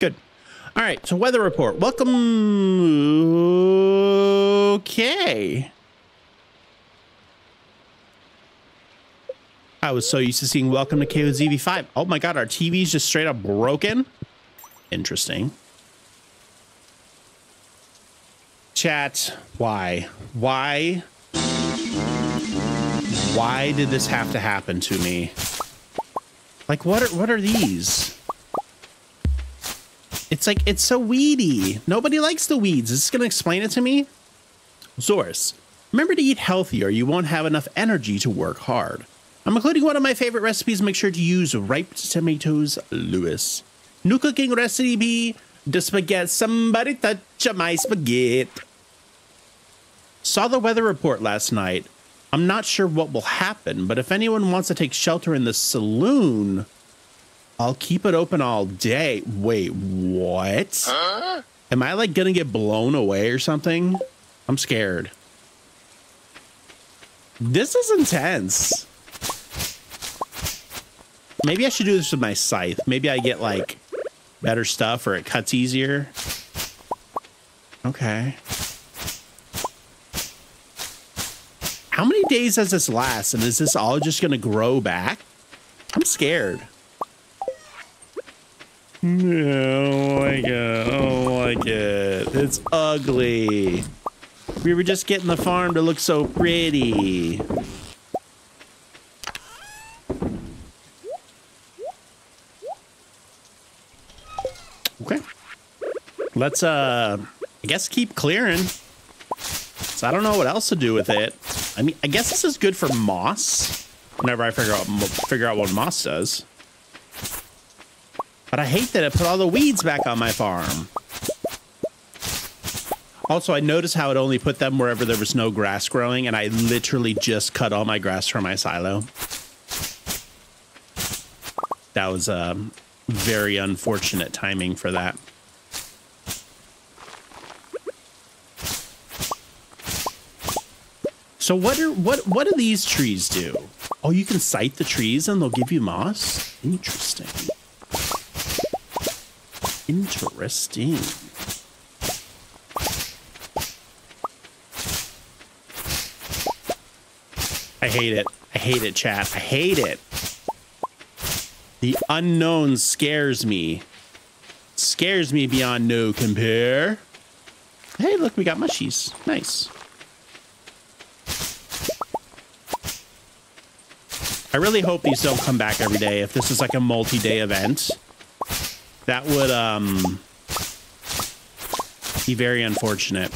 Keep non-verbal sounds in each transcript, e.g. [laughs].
Good. All right. So weather report. Welcome. Okay. I was so used to seeing welcome to KOZV5. Oh my God. Our TV's just straight up broken. Interesting. Chat. Why? Why? Why did this have to happen to me? Like what are what are these? It's like, it's so weedy. Nobody likes the weeds. Is this going to explain it to me? Zoras, remember to eat healthy or you won't have enough energy to work hard. I'm including one of my favorite recipes. Make sure to use ripe tomatoes, Lewis. New cooking recipe, the spaghetti. Somebody touch my spaghetti. Saw the weather report last night. I'm not sure what will happen, but if anyone wants to take shelter in the saloon, I'll keep it open all day. Wait, what? Huh? Am I like gonna get blown away or something? I'm scared. This is intense. Maybe I should do this with my scythe. Maybe I get like better stuff or it cuts easier. Okay. How many days does this last? And is this all just going to grow back? I'm scared. No, like it. Oh, like it. It's ugly. We were just getting the farm to look so pretty. Okay. Let's, uh, I guess keep clearing. So I don't know what else to do with it. I mean, I guess this is good for moss. Whenever I figure out figure out what moss does. But I hate that it put all the weeds back on my farm. Also, I noticed how it only put them wherever there was no grass growing, and I literally just cut all my grass from my silo. That was um, very unfortunate timing for that. So what are what what do these trees do? Oh, you can sight the trees and they'll give you moss? Interesting. Interesting. I hate it. I hate it, chat. I hate it. The unknown scares me. Scares me beyond no compare. Hey, look, we got mushies. Nice. I really hope these don't come back every day. If this is like a multi-day event, that would um, be very unfortunate.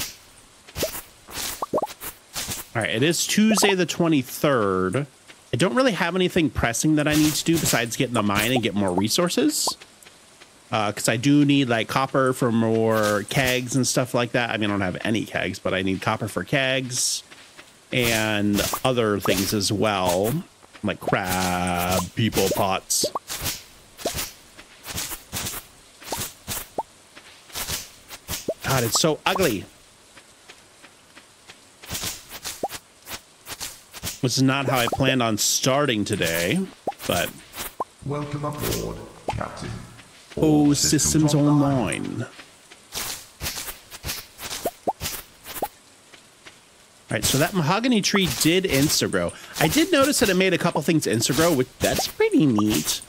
All right, it is Tuesday the 23rd. I don't really have anything pressing that I need to do besides get in the mine and get more resources. Because uh, I do need like copper for more kegs and stuff like that. I mean, I don't have any kegs, but I need copper for kegs and other things as well, like crab people pots. God, it's so ugly. Which is not how I planned on starting today, but... Welcome aboard, Captain. Oh, All oh, systems, systems online. online. All right, so that mahogany tree did insta-grow. I did notice that it made a couple things insta-grow, which that's pretty neat.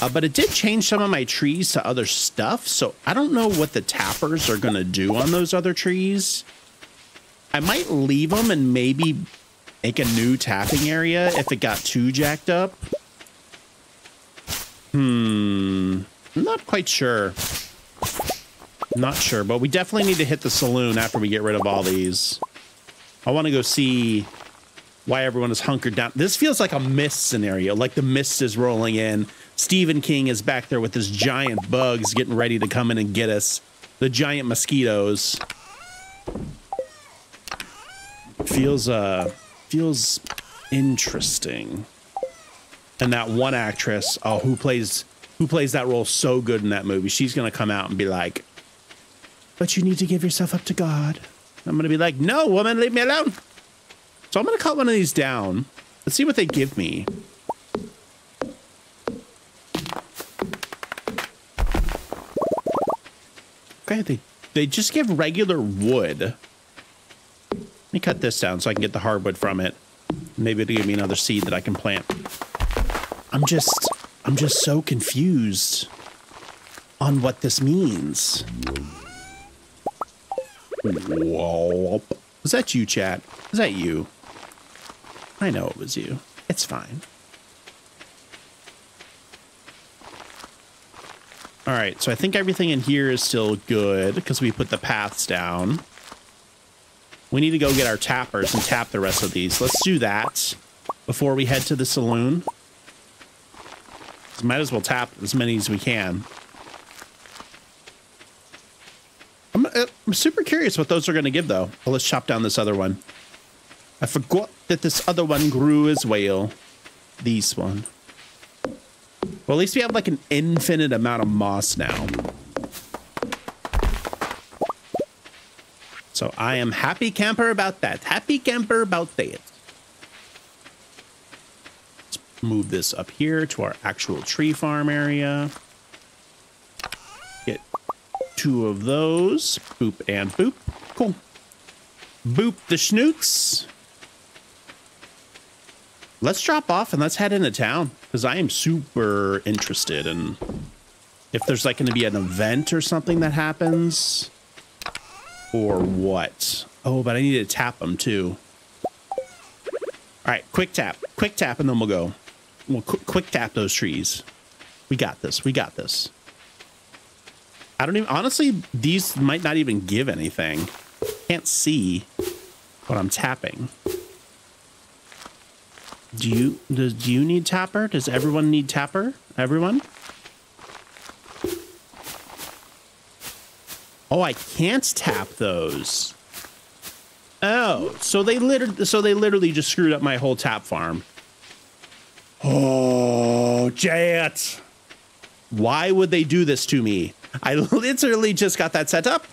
Uh, but it did change some of my trees to other stuff, so I don't know what the tappers are going to do on those other trees. I might leave them and maybe make a new tapping area if it got too jacked up. Hmm, I'm not quite sure. Not sure, but we definitely need to hit the saloon after we get rid of all these. I want to go see why everyone is hunkered down. This feels like a mist scenario, like the mist is rolling in Stephen King is back there with his giant bugs getting ready to come in and get us. The giant mosquitoes. Feels uh feels interesting. And that one actress, oh, who plays who plays that role so good in that movie, she's gonna come out and be like, But you need to give yourself up to God. I'm gonna be like, No, woman, leave me alone. So I'm gonna cut one of these down. Let's see what they give me. Okay, they, they just give regular wood. Let me cut this down so I can get the hardwood from it. Maybe it'll give me another seed that I can plant. I'm just, I'm just so confused on what this means. Whoa. Was that you, chat? Was that you? I know it was you. It's fine. All right, so I think everything in here is still good because we put the paths down. We need to go get our tappers and tap the rest of these. Let's do that before we head to the saloon. Might as well tap as many as we can. I'm, uh, I'm super curious what those are going to give, though. Well, let's chop down this other one. I forgot that this other one grew as well. This one. Well, at least we have like an infinite amount of moss now. So I am happy camper about that. Happy camper about that. Let's move this up here to our actual tree farm area. Get two of those. Boop and boop. Cool. Boop the schnoots let's drop off and let's head into town because I am super interested in if there's like going to be an event or something that happens or what. Oh, but I need to tap them too. All right, quick tap, quick tap, and then we'll go. We'll qu quick tap those trees. We got this. We got this. I don't even, honestly, these might not even give anything. Can't see what I'm tapping. Do you does do you need tapper? Does everyone need tapper? Everyone? Oh, I can't tap those. Oh, so they literally so they literally just screwed up my whole tap farm. Oh, Jet. Why would they do this to me? I literally just got that set up.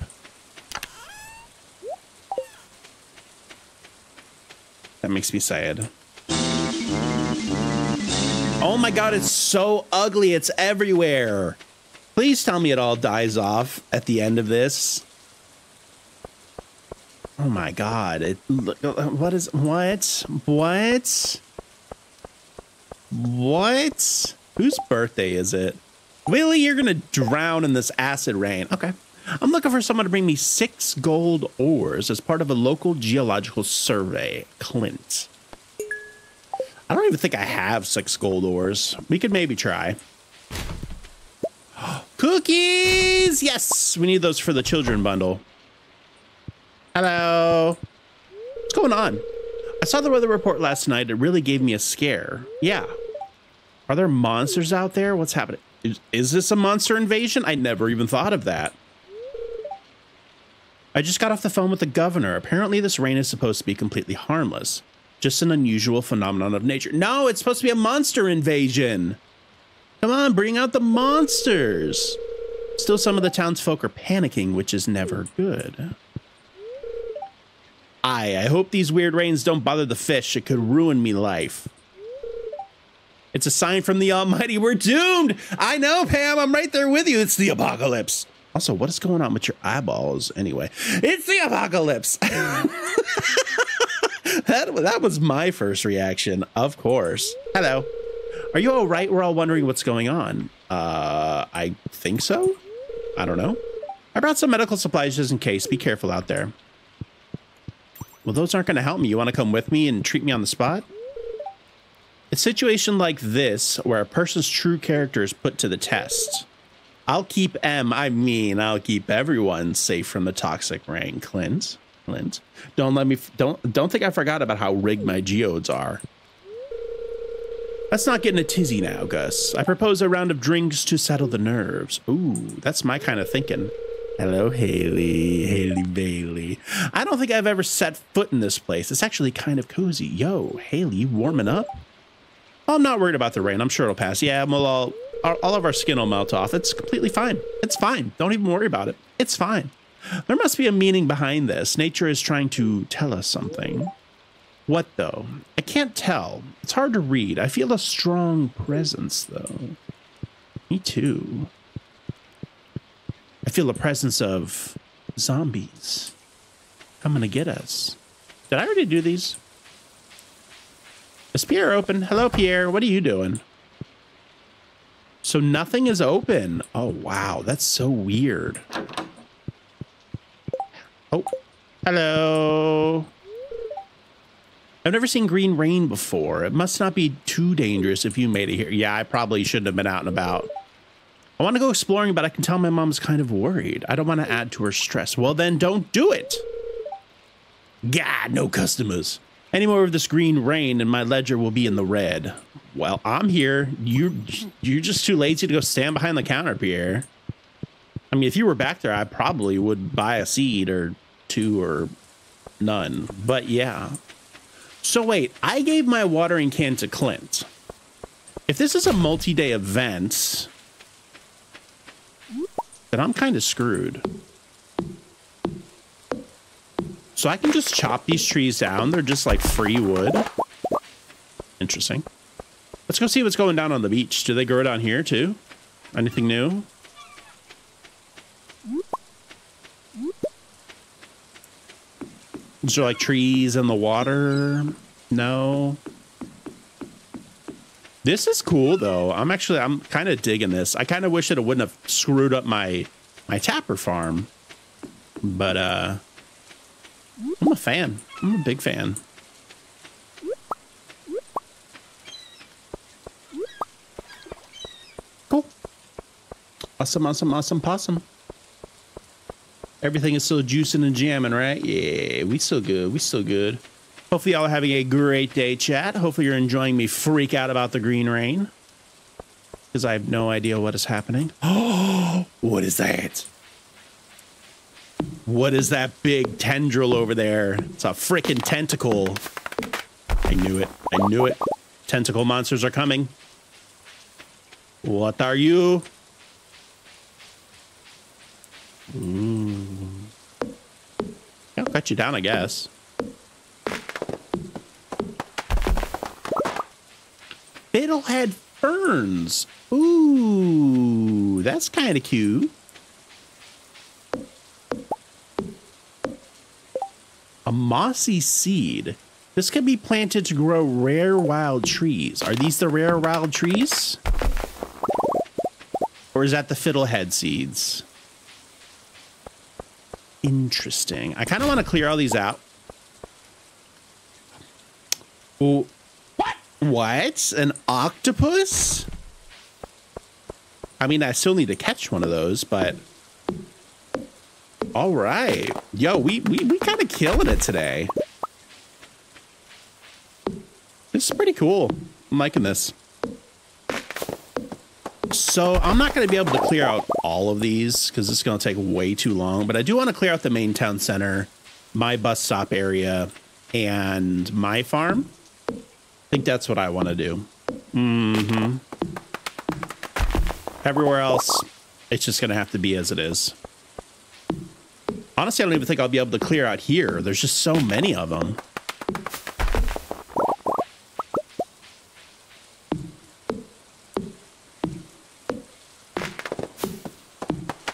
That makes me sad. Oh my god, it's so ugly. It's everywhere. Please tell me it all dies off at the end of this. Oh my god. It what is what? What? What? Whose birthday is it? Willy, you're gonna drown in this acid rain. Okay. I'm looking for someone to bring me six gold ores as part of a local geological survey. Clint. I don't even think I have six gold ores. We could maybe try. [gasps] Cookies! Yes! We need those for the children bundle. Hello. What's going on? I saw the weather report last night. It really gave me a scare. Yeah. Are there monsters out there? What's happening? Is, is this a monster invasion? I never even thought of that. I just got off the phone with the governor. Apparently this rain is supposed to be completely harmless just an unusual phenomenon of nature. No, it's supposed to be a monster invasion. Come on, bring out the monsters. Still, some of the townsfolk are panicking, which is never good. I, I hope these weird rains don't bother the fish. It could ruin me life. It's a sign from the Almighty. We're doomed. I know, Pam. I'm right there with you. It's the apocalypse. Also, what is going on with your eyeballs anyway? It's the apocalypse. [laughs] [laughs] that, that was my first reaction, of course. Hello. Are you all right? We're all wondering what's going on. Uh, I think so. I don't know. I brought some medical supplies just in case. Be careful out there. Well, those aren't going to help me. You want to come with me and treat me on the spot? A situation like this, where a person's true character is put to the test. I'll keep M, I mean, I'll keep everyone safe from the toxic rain, Clint. Don't let me don't don't think I forgot about how rigged my geodes are. Let's not get in a tizzy now, Gus. I propose a round of drinks to settle the nerves. Ooh, that's my kind of thinking. Hello, Haley. Haley Bailey. I don't think I've ever set foot in this place. It's actually kind of cozy. Yo, Haley, you warming up? I'm not worried about the rain. I'm sure it'll pass. Yeah, we'll all, all of our skin will melt off. It's completely fine. It's fine. Don't even worry about it. It's fine. There must be a meaning behind this. Nature is trying to tell us something. What though? I can't tell. It's hard to read. I feel a strong presence though. Me too. I feel the presence of zombies coming to get us. Did I already do these? Is Pierre open? Hello, Pierre. What are you doing? So nothing is open. Oh, wow. That's so weird. Oh, hello. I've never seen green rain before. It must not be too dangerous if you made it here. Yeah, I probably shouldn't have been out and about. I want to go exploring, but I can tell my mom's kind of worried. I don't want to add to her stress. Well, then don't do it. God, no customers. Any more of this green rain and my ledger will be in the red. Well, I'm here. You, you're just too lazy to go stand behind the counter, Pierre. I mean, if you were back there, I probably would buy a seed or two or none. But yeah. So wait, I gave my watering can to Clint. If this is a multi-day event, then I'm kind of screwed. So I can just chop these trees down. They're just like free wood. Interesting. Let's go see what's going down on the beach. Do they grow down here too? Anything new? Is there like trees in the water? No. This is cool though. I'm actually I'm kind of digging this. I kind of wish that it wouldn't have screwed up my my tapper farm. But uh I'm a fan. I'm a big fan. Cool. Awesome, awesome, awesome possum. Everything is still juicing and jamming, right? Yeah, we still good. We still good. Hopefully y'all are having a great day, chat. Hopefully you're enjoying me freak out about the green rain. Because I have no idea what is happening. Oh, [gasps] what is that? What is that big tendril over there? It's a freaking tentacle. I knew it. I knew it. Tentacle monsters are coming. What are you? Mm. Ooh. I'll cut you down, I guess. Fiddlehead ferns. Ooh, that's kind of cute. A mossy seed. This can be planted to grow rare wild trees. Are these the rare wild trees? Or is that the fiddlehead seeds? Interesting. I kind of want to clear all these out. Oh, what? What? An octopus? I mean, I still need to catch one of those, but all right. Yo, we, we, we kind of killing it today. This is pretty cool. I'm liking this. So I'm not going to be able to clear out all of these because it's going to take way too long. But I do want to clear out the main town center, my bus stop area, and my farm. I think that's what I want to do. Mm-hmm. Everywhere else, it's just going to have to be as it is. Honestly, I don't even think I'll be able to clear out here. There's just so many of them.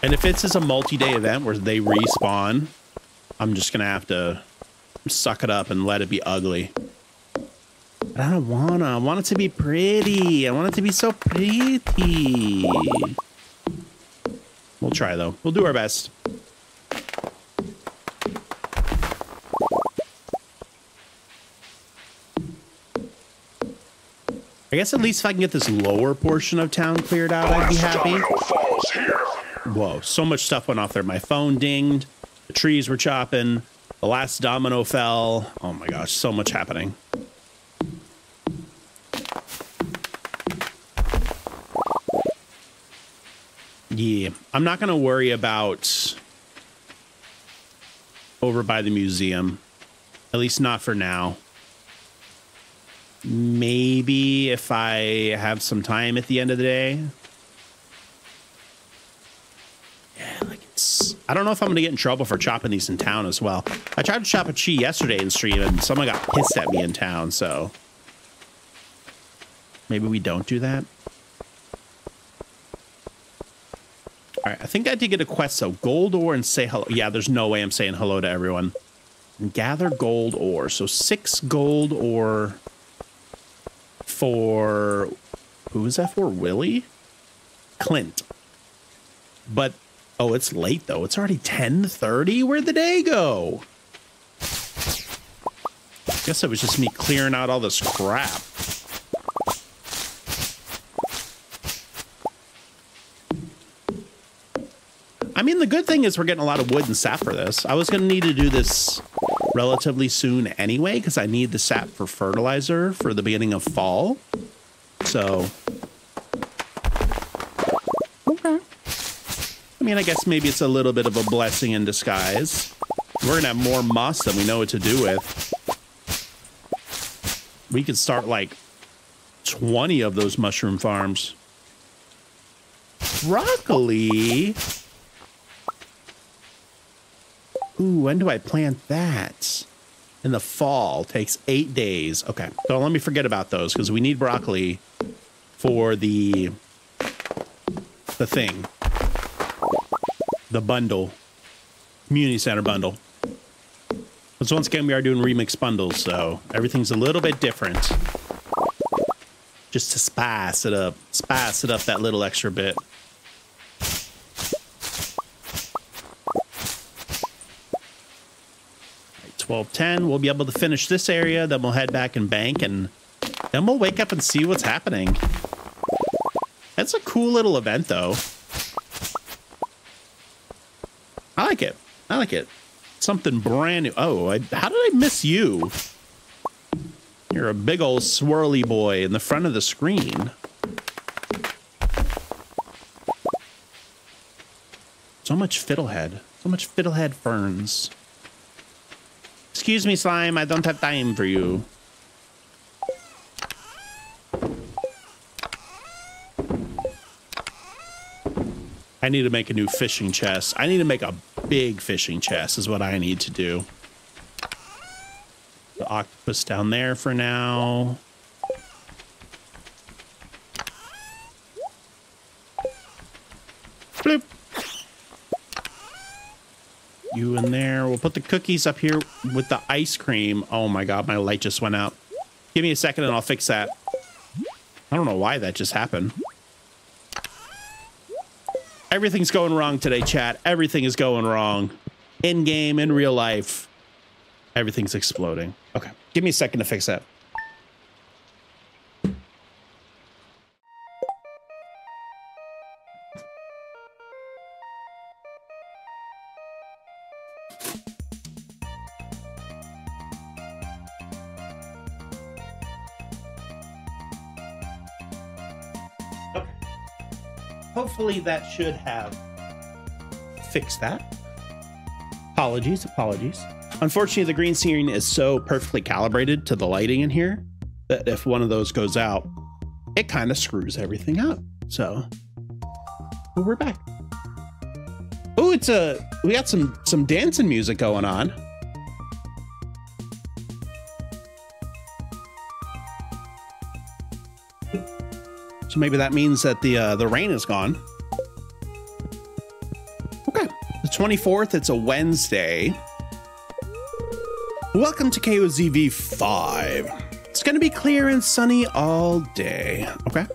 And if it's just a multi-day event where they respawn, I'm just going to have to suck it up and let it be ugly. But I don't wanna. I want it to be pretty. I want it to be so pretty. We'll try though. We'll do our best. I guess at least if I can get this lower portion of town cleared out, I'd be happy. Whoa, so much stuff went off there. My phone dinged. The trees were chopping. The last domino fell. Oh my gosh, so much happening. Yeah, I'm not going to worry about over by the museum. At least not for now. Maybe if I have some time at the end of the day. Yeah, like it's. I don't know if I'm going to get in trouble for chopping these in town as well. I tried to chop a tree yesterday in stream and someone got pissed at me in town, so. Maybe we don't do that. All right, I think I did get a quest though. Gold ore and say hello. Yeah, there's no way I'm saying hello to everyone. And gather gold ore. So six gold ore for who is that for? Willy? Clint. But oh, it's late though. It's already 10:30. Where'd the day go? Guess it was just me clearing out all this crap. I mean, the good thing is we're getting a lot of wood and sap for this. I was going to need to do this relatively soon anyway because I need the sap for fertilizer for the beginning of fall. So, okay. I mean, I guess maybe it's a little bit of a blessing in disguise. We're going to have more moss than we know what to do with. We could start like 20 of those mushroom farms. Broccoli. Ooh, when do I plant that? In the fall. Takes eight days. Okay. Don't let me forget about those because we need broccoli for the the thing. The bundle. Community center bundle. Because once again we are doing remix bundles, so everything's a little bit different. Just to spice it up. Spice it up that little extra bit. 1210. We'll be able to finish this area, then we'll head back and bank, and then we'll wake up and see what's happening. That's a cool little event, though. I like it. I like it. Something brand new. Oh, I, how did I miss you? You're a big old swirly boy in the front of the screen. So much fiddlehead. So much fiddlehead ferns. Excuse me, slime. I don't have time for you. I need to make a new fishing chest. I need to make a big fishing chest is what I need to do. The octopus down there for now. Bloop you in there. We'll put the cookies up here with the ice cream. Oh my god, my light just went out. Give me a second and I'll fix that. I don't know why that just happened. Everything's going wrong today, chat. Everything is going wrong. In game, in real life. Everything's exploding. Okay, give me a second to fix that. Hopefully that should have fixed that. Apologies, apologies. Unfortunately, the green screen is so perfectly calibrated to the lighting in here that if one of those goes out, it kind of screws everything up. So well, we're back. Oh, it's a we got some some dancing music going on. So maybe that means that the uh, the rain is gone. Okay, the 24th. It's a Wednesday. Welcome to KOZV 5. It's going to be clear and sunny all day. Okay.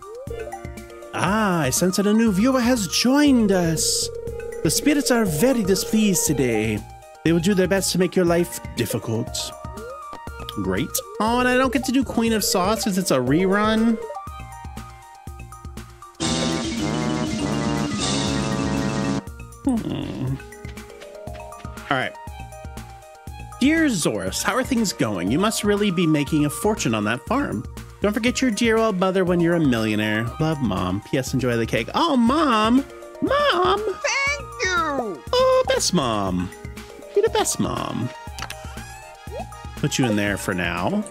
Ah, I sense that a new viewer has joined us. The spirits are very displeased today. They will do their best to make your life difficult. Great. Oh, and I don't get to do Queen of Sauce because it's a rerun. Dear Zoras, how are things going? You must really be making a fortune on that farm. Don't forget your dear old mother when you're a millionaire. Love, Mom. P.S. Enjoy the cake. Oh, Mom! Mom! Thank you! Oh, best mom. You're the best mom. Put you in there for now.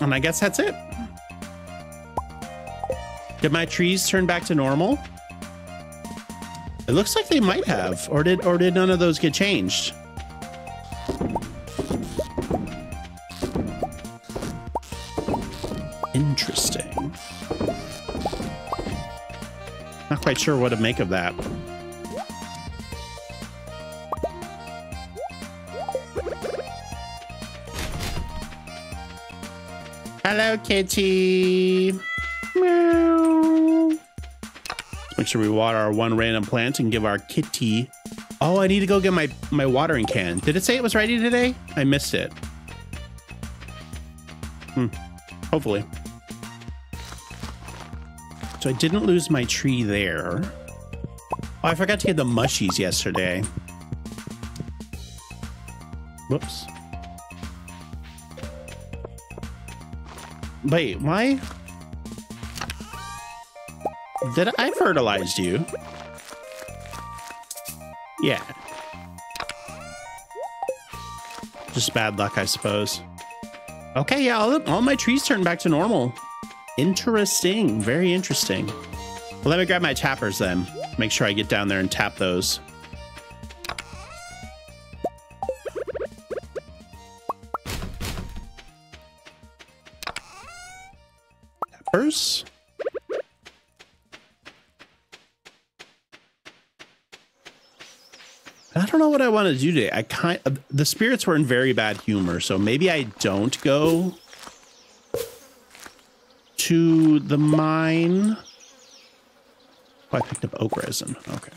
And I guess that's it. Did my trees turn back to normal? It looks like they might have, or did or did none of those get changed? Interesting. Not quite sure what to make of that. Hello, kitty. Meow. Make sure we water our one random plant and give our kitty. Oh, I need to go get my, my watering can. Did it say it was ready today? I missed it. Hmm. Hopefully. So I didn't lose my tree there. Oh, I forgot to get the mushies yesterday. Whoops. Wait, why? Did I fertilized you? Yeah. Just bad luck, I suppose. Okay, yeah, all, all my trees turned back to normal. Interesting. Very interesting. Well, let me grab my tappers then. Make sure I get down there and tap those. Tappers. Don't know what I want to do today. I kind of, the spirits were in very bad humor, so maybe I don't go to the mine. Oh, I picked up oak resin. Okay.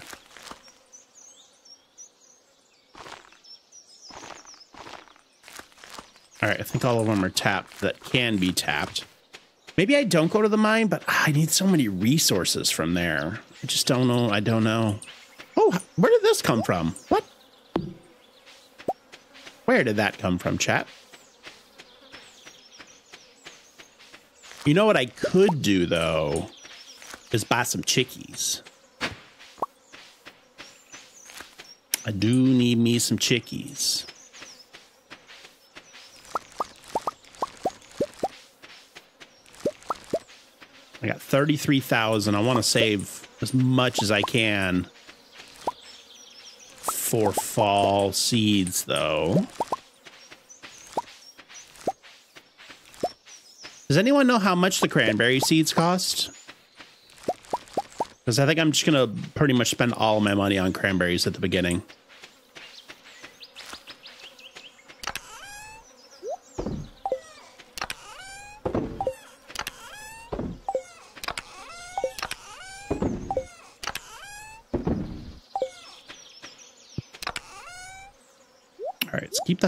All right, I think all of them are tapped that can be tapped. Maybe I don't go to the mine, but ah, I need so many resources from there. I just don't know. I don't know. Oh, where did this come from? What? Where did that come from, chat? You know what I could do, though, is buy some chickies. I do need me some chickies. I got 33,000. I want to save as much as I can for fall seeds, though. Does anyone know how much the cranberry seeds cost? Because I think I'm just going to pretty much spend all my money on cranberries at the beginning.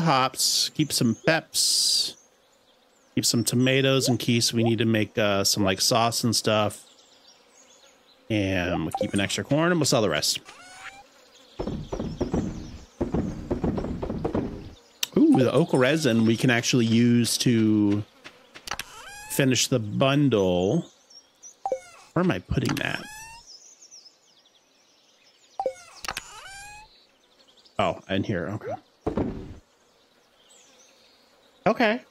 Hops, keep some peps, keep some tomatoes in case we need to make uh, some like sauce and stuff. And we'll keep an extra corn and we'll sell the rest. Ooh, the oak resin we can actually use to finish the bundle. Where am I putting that? Oh, in here. Okay. Okay.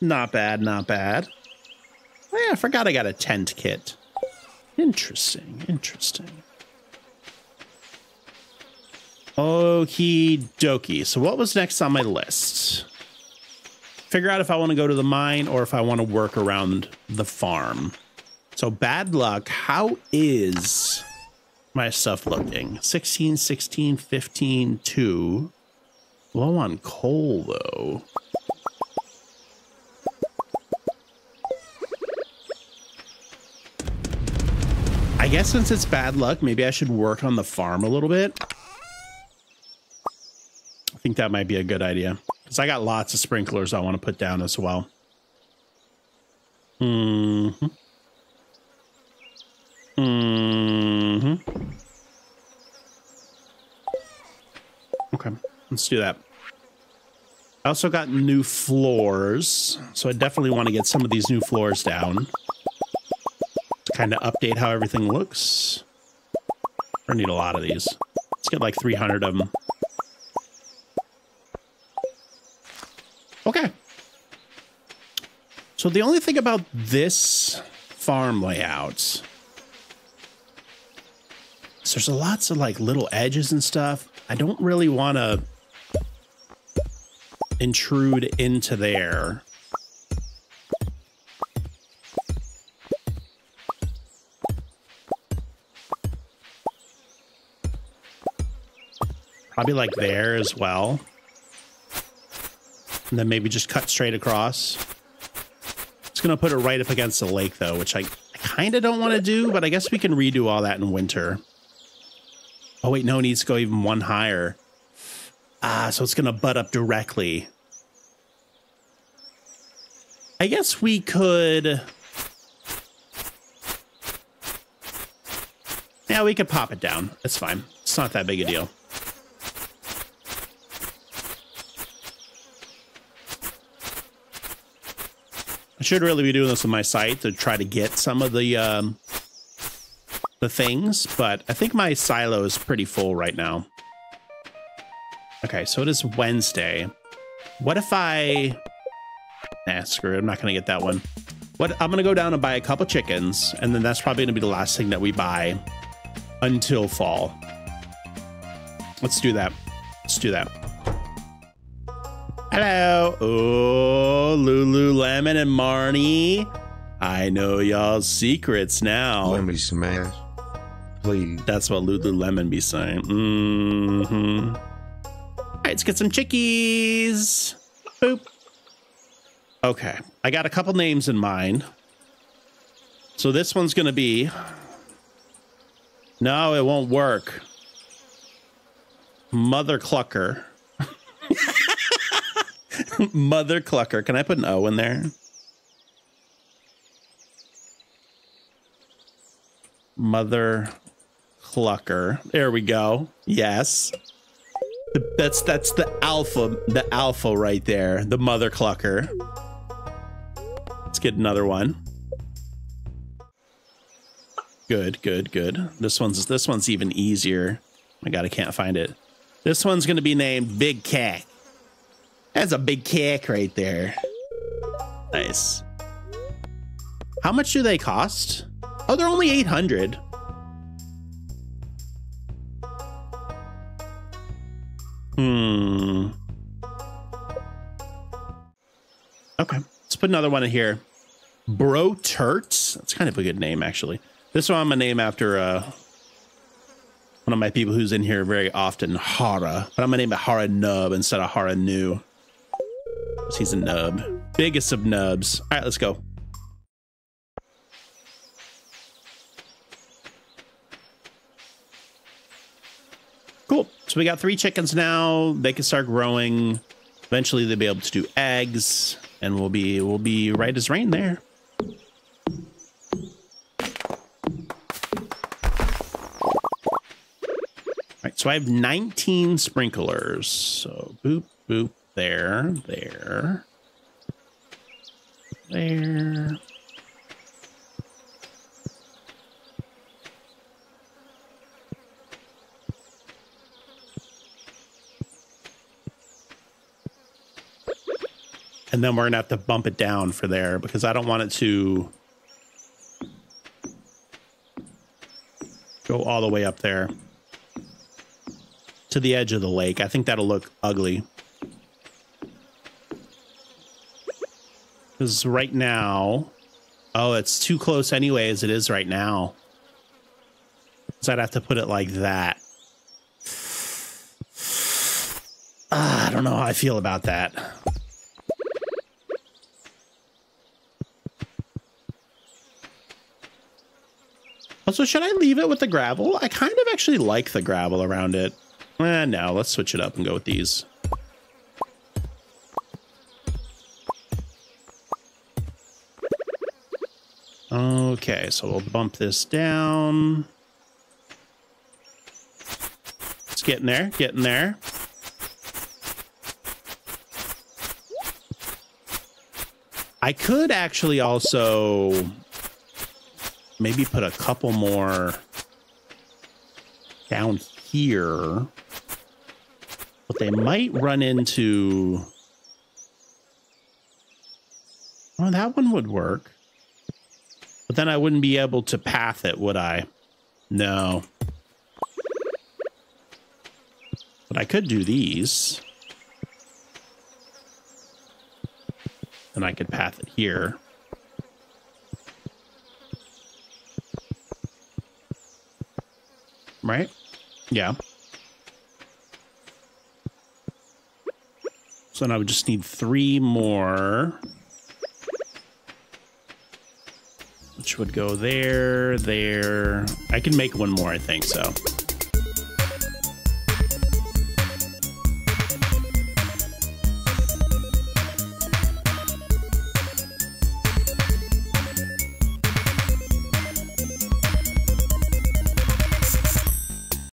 Not bad, not bad. Oh, yeah, I forgot I got a tent kit. Interesting, interesting. Okie dokie. So what was next on my list? Figure out if I want to go to the mine or if I want to work around the farm. So bad luck. How is my stuff looking? 16, 16, 15, 2. Low on coal, though. Guess since it's bad luck, maybe I should work on the farm a little bit. I think that might be a good idea. Because I got lots of sprinklers I want to put down as well. Mm hmm Mm hmm Okay, let's do that. I also got new floors, so I definitely want to get some of these new floors down kind of update how everything looks. I need a lot of these. Let's get like 300 of them. Okay. So the only thing about this farm layout is there's lots of like little edges and stuff. I don't really want to intrude into there. Probably like there as well. And then maybe just cut straight across. It's going to put it right up against the lake, though, which I, I kind of don't want to do, but I guess we can redo all that in winter. Oh, wait, no, it needs to go even one higher. Ah, so it's going to butt up directly. I guess we could... Yeah, we could pop it down. It's fine. It's not that big a deal. I should really be doing this on my site to try to get some of the um, the things, but I think my silo is pretty full right now. Okay, so it is Wednesday. What if I... Nah, screw it. I'm not going to get that one. What I'm going to go down and buy a couple chickens, and then that's probably going to be the last thing that we buy until fall. Let's do that. Let's do that. Hello. Oh, Lululemon and Marnie. I know y'all's secrets now. Let me smash. Please. That's what Lululemon be saying. Mm-hmm. All right, let's get some chickies. Boop. Okay, I got a couple names in mind. So this one's going to be... No, it won't work. Mother Clucker. [laughs] Mother Clucker. Can I put an O in there? Mother Clucker. There we go. Yes. That's that's the alpha, the alpha right there. The Mother Clucker. Let's get another one. Good, good, good. This one's this one's even easier. My God, I can't find it. This one's gonna be named Big Cat. That's a big kick right there. Nice. How much do they cost? Oh, they're only 800. Hmm. Okay, let's put another one in here. Bro Turts. That's kind of a good name, actually. This one I'm gonna name after uh, one of my people who's in here very often, Hara. But I'm gonna name it Hara Nub instead of Hara New. He's a nub. Biggest of nubs. All right, let's go. Cool. So we got three chickens now. They can start growing. Eventually they'll be able to do eggs and we'll be we'll be right as rain there. All right, so I have 19 sprinklers. So boop, boop, there, there, there. And then we're gonna have to bump it down for there because I don't want it to go all the way up there to the edge of the lake. I think that'll look ugly. Because right now, oh, it's too close anyway as it is right now. So I'd have to put it like that. Ah, I don't know how I feel about that. Also, should I leave it with the gravel? I kind of actually like the gravel around it. Eh, no, let's switch it up and go with these. Okay, so we'll bump this down. It's getting there, getting there. I could actually also maybe put a couple more down here. But they might run into... Oh, that one would work. But then I wouldn't be able to path it, would I? No. But I could do these. And I could path it here. Right? Yeah. So now we just need three more. Which would go there, there. I can make one more, I think so.